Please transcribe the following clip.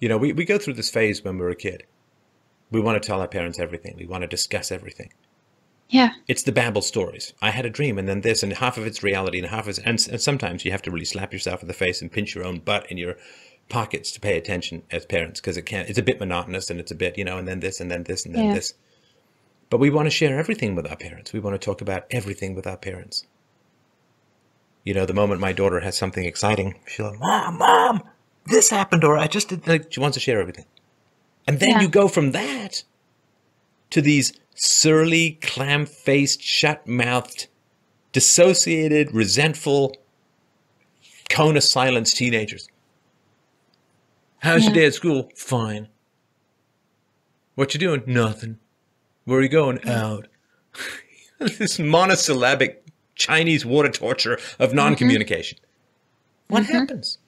You know, we, we go through this phase when we're a kid. We want to tell our parents everything. We want to discuss everything. Yeah. It's the babble stories. I had a dream, and then this, and half of it's reality, and half is, and, and sometimes you have to really slap yourself in the face and pinch your own butt in your pockets to pay attention as parents because it can't. It's a bit monotonous, and it's a bit, you know, and then this, and then this, and then Yeah. this. But we want to share everything with our parents. We want to talk about everything with our parents. You know, the moment my daughter has something exciting, she'll, Mom, Mom, this happened, or I just did. Like, she wants to share everything. And then Yeah. you go from that to these surly, clam faced, shut mouthed, dissociated, resentful, cone of silence teenagers. How's your day at school? Fine. What you doing? Nothing. Where are you going? Out. this monosyllabic Chinese water torture of mm-hmm. non communication. What mm-hmm. happens?